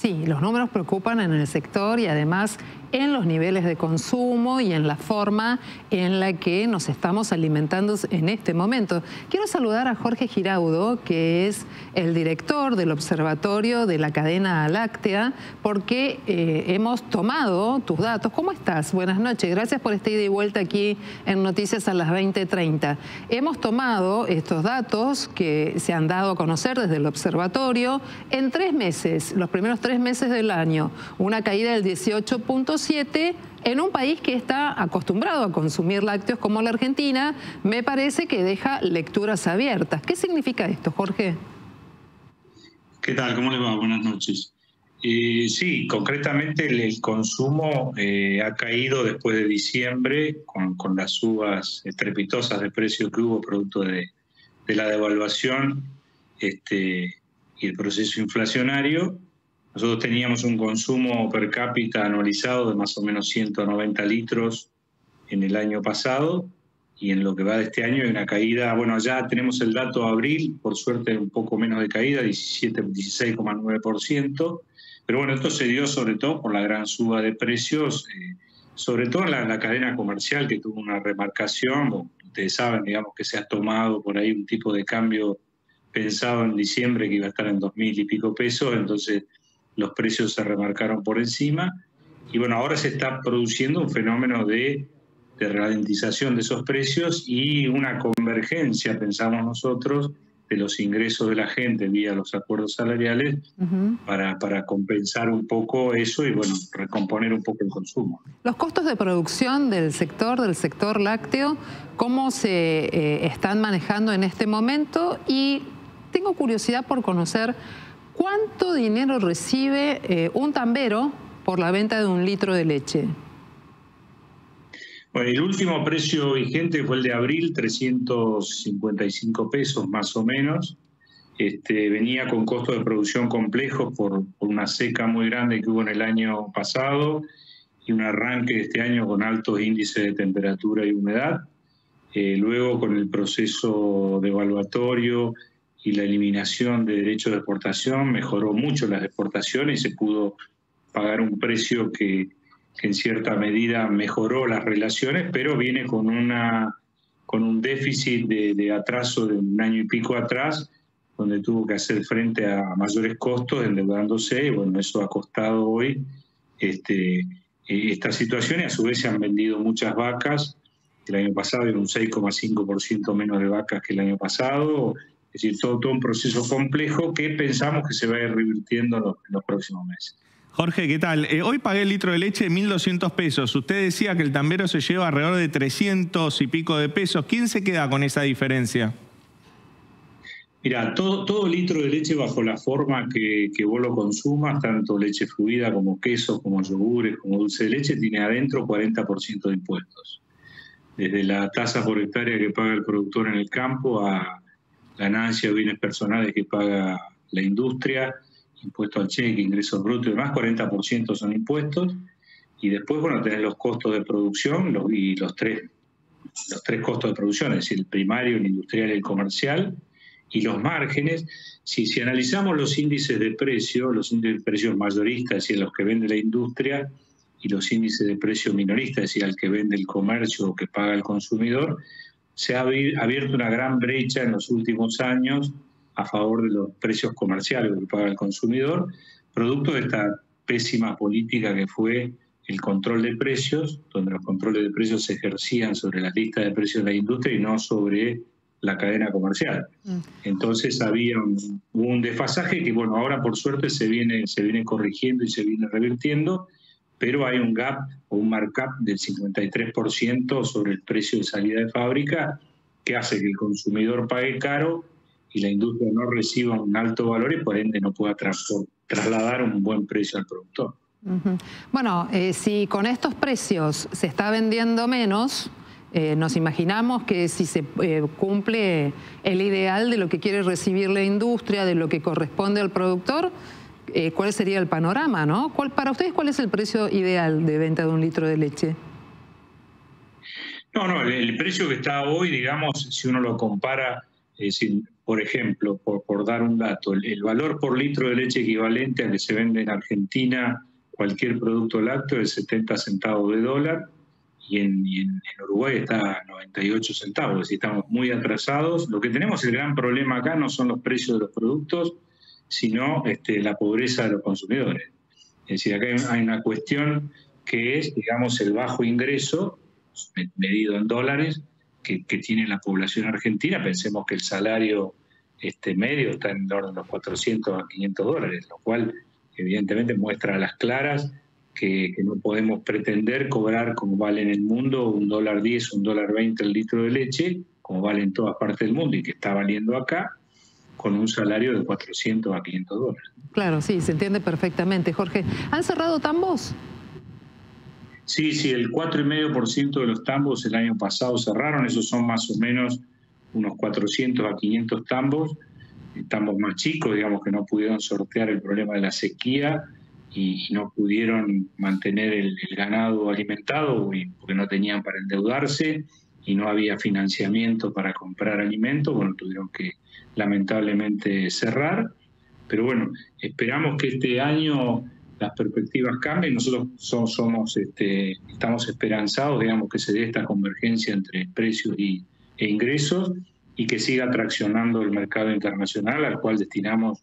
Sí, los números preocupan en el sector y además en los niveles de consumo y en la forma en la que nos estamos alimentando en este momento. Quiero saludar a Jorge Giraudo, que es el director del Observatorio de la Cadena Láctea, porque eh, hemos tomado tus datos. ¿Cómo estás? Buenas noches. Gracias por esta ida y vuelta aquí en Noticias a las 20.30. Hemos tomado estos datos que se han dado a conocer desde el Observatorio en tres meses, los primeros tres meses del año. Una caída del 18.5 en un país que está acostumbrado a consumir lácteos como la Argentina, me parece que deja lecturas abiertas. ¿Qué significa esto, Jorge? ¿Qué tal? ¿Cómo le va? Buenas noches. Eh, sí, concretamente el, consumo eh, ha caído después de diciembre con, las subas estrepitosas de precio que hubo producto de, la devaluación este, y el proceso inflacionario. Nosotros teníamos un consumo per cápita anualizado de más o menos 190 litros en el año pasado y en lo que va de este año hay una caída, bueno, ya tenemos el dato de abril, por suerte un poco menos de caída, 17, 16,9%, pero bueno, esto se dio sobre todo por la gran suba de precios, eh, sobre todo en la, cadena comercial que tuvo una remarcación, ustedes saben, digamos, que se ha tomado por ahí un tipo de cambio pensado en diciembre que iba a estar en dos mil y pico pesos, entonces los precios se remarcaron por encima y bueno, ahora se está produciendo un fenómeno de, ralentización de esos precios y una convergencia, pensamos nosotros, de los ingresos de la gente vía los acuerdos salariales para, para, compensar un poco eso y bueno, recomponer un poco el consumo. Los costos de producción del sector, del sector lácteo, ¿cómo se eh, están manejando en este momento? Y tengo curiosidad por conocer ¿Cuánto dinero recibe eh, un tambero por la venta de un litro de leche? Bueno, el último precio vigente fue el de abril, 355 pesos más o menos. Este, venía con costo de producción complejos por, una seca muy grande que hubo en el año pasado y un arranque de este año con altos índices de temperatura y humedad. Eh, luego con el proceso de evaluatorio y la eliminación de derechos de exportación mejoró mucho las exportaciones y se pudo pagar un precio que, en cierta medida mejoró las relaciones, pero viene con, una, con un déficit de, atraso de un año y pico atrás, donde tuvo que hacer frente a mayores costos endeudándose, y bueno, eso ha costado hoy este, esta situación y a su vez se han vendido muchas vacas. El año pasado era un 6,5% menos de vacas que el año pasado, es decir, todo, un proceso complejo que pensamos que se va a ir revirtiendo en los, próximos meses. Jorge, ¿qué tal? Eh, hoy pagué el litro de leche 1.200 pesos. Usted decía que el tambero se lleva alrededor de 300 y pico de pesos. ¿Quién se queda con esa diferencia? Mira, todo, todo litro de leche bajo la forma que, que, vos lo consumas, tanto leche fluida como queso, como yogures, como dulce de leche, tiene adentro 40% de impuestos. Desde la tasa por hectárea que paga el productor en el campo a ganancias o bienes personales que paga la industria, impuesto al cheque, ingresos brutos y demás, 40% son impuestos. Y después, bueno, tenés los costos de producción y los tres, los tres costos de producción, es decir, el primario, el industrial y el comercial, y los márgenes. Si, si analizamos los índices de precio, los índices de precios mayoristas, es decir, los que vende la industria, y los índices de precio minoristas, es decir, al que vende el comercio o que paga el consumidor, se ha abierto una gran brecha en los últimos años a favor de los precios comerciales que paga el consumidor, producto de esta pésima política que fue el control de precios, donde los controles de precios se ejercían sobre las listas de precios de la industria y no sobre la cadena comercial. Mm. Entonces había un, un, desfasaje que, bueno, ahora por suerte se viene, se viene corrigiendo y se viene revirtiendo, pero hay un gap o un markup del 53% sobre el precio de salida de fábrica que hace que el consumidor pague caro y la industria no reciba un alto valor y por ende no pueda trasladar un buen precio al productor. Bueno, eh, si con estos precios se está vendiendo menos, eh, nos imaginamos que si se eh, cumple el ideal de lo que quiere recibir la industria, de lo que corresponde al productor, eh, cuál sería el panorama, ¿no? para ustedes, ¿cuál es el precio ideal de venta de un litro de leche? No, no, el, precio que está hoy, digamos, si uno lo compara Es decir, por ejemplo, por, dar un dato, el, valor por litro de leche equivalente a que se vende en Argentina cualquier producto lácteo es 70 centavos de dólar y en, Uruguay está a 98 centavos, es decir, estamos muy atrasados. Lo que tenemos el gran problema acá no son los precios de los productos, sino este, la pobreza de los consumidores. Es decir, acá hay una cuestión que es, digamos, el bajo ingreso, medido en dólares, que, tiene la población argentina. Pensemos que el salario este, medio está en orden de los 400 a 500 dólares, lo cual evidentemente muestra a las claras que, no podemos pretender cobrar como vale en el mundo un dólar 10, un dólar 20 el litro de leche, como vale en todas partes del mundo y que está valiendo acá, con un salario de 400 a 500 dólares. Claro, sí, se entiende perfectamente. Jorge, ¿han cerrado tambos? Sí, sí, el 4,5% de los tambos el año pasado cerraron, esos son más o menos unos 400 a 500 tambos, tambos más chicos, digamos que no pudieron sortear el problema de la sequía y, no pudieron mantener el, ganado alimentado porque no tenían para endeudarse y no había financiamiento para comprar alimentos, bueno, tuvieron que lamentablemente cerrar, pero bueno, esperamos que este año las perspectivas cambien. Nosotros somos, este, estamos esperanzados, digamos, que se dé esta convergencia entre precios y, e ingresos y que siga traccionando el mercado internacional al cual destinamos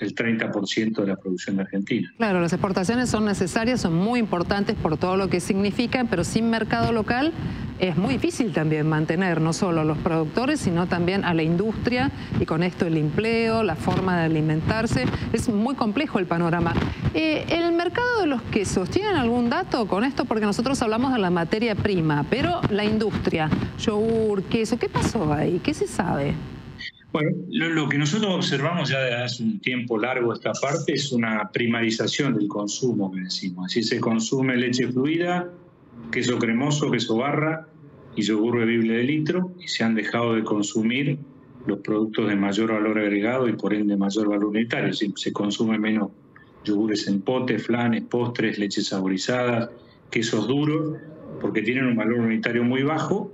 el 30% de la producción de Argentina. Claro, las exportaciones son necesarias, son muy importantes por todo lo que significan, pero sin mercado local es muy difícil también mantener no solo a los productores, sino también a la industria y con esto el empleo, la forma de alimentarse. Es muy complejo el panorama. Eh, ¿El mercado de los quesos tienen algún dato con esto? Porque nosotros hablamos de la materia prima, pero la industria, yogur, queso, ¿qué pasó ahí? ¿Qué se sabe? Bueno, lo, que nosotros observamos ya desde hace un tiempo largo esta parte es una primarización del consumo, que decimos. Así se consume leche fluida, queso cremoso, queso barra y yogur bebible de litro y se han dejado de consumir los productos de mayor valor agregado y por ende mayor valor unitario. Se consume menos yogures en pote, flanes, postres, leches saborizadas, quesos duros, porque tienen un valor unitario muy bajo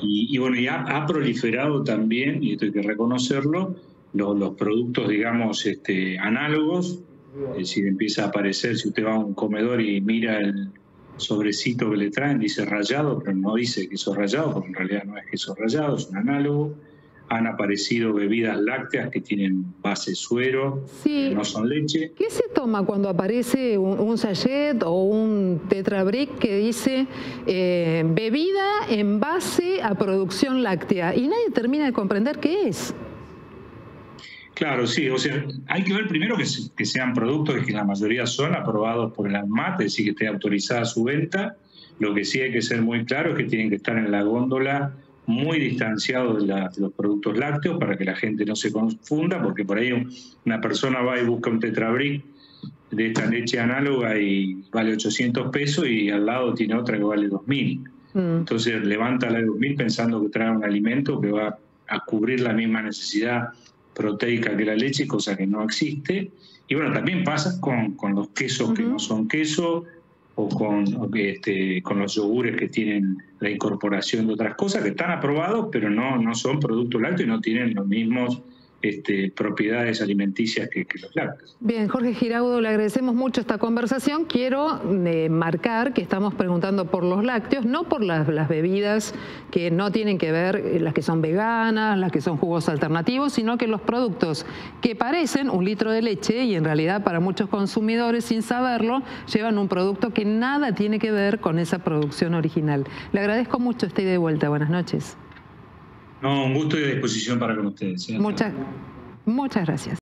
y, bueno, ya ha proliferado también, y esto hay que reconocerlo, los, productos, digamos, este, análogos. Es decir, empieza a aparecer, si usted va a un comedor y mira el sobrecito que le traen, dice rayado, pero no dice queso rayado, porque en realidad no es queso rayado, es un análogo han aparecido bebidas lácteas que tienen base suero, que no son leche. ¿Qué se toma cuando aparece un, sachet o un tetrabric que dice eh, bebida en base a producción láctea? Y nadie termina de comprender qué es. Claro, sí, o sea, hay que ver primero que, que sean productos que la mayoría son aprobados por el ANMAT, es decir, que esté autorizada su venta. Lo que sí hay que ser muy claro es que tienen que estar en la góndola muy distanciado de, los productos lácteos para que la gente no se confunda, porque por ahí una persona va y busca un tetrabric de esta leche análoga y vale 800 pesos y al lado tiene otra que vale 2.000. Mm. Entonces levanta la de 2.000 pensando que trae un alimento que va a cubrir la misma necesidad proteica que la leche, cosa que no existe. Y bueno, también pasa con, con los quesos que no son queso, o con, este, con los yogures que tienen la incorporación de otras cosas que están aprobados, pero no, no son productos lácteos y no tienen los mismos este, propiedades alimenticias que, los lácteos. Bien, Jorge Giraudo, le agradecemos mucho esta conversación. Quiero eh, marcar que estamos preguntando por los lácteos, no por las, bebidas que no tienen que ver, eh, las que son veganas, las que son jugos alternativos, sino que los productos que parecen un litro de leche y en realidad para muchos consumidores sin saberlo, llevan un producto que nada tiene que ver con esa producción original. Le agradezco mucho, estoy de vuelta. Buenas noches. No, un gusto y disposición para con ustedes. Muchas, muchas gracias.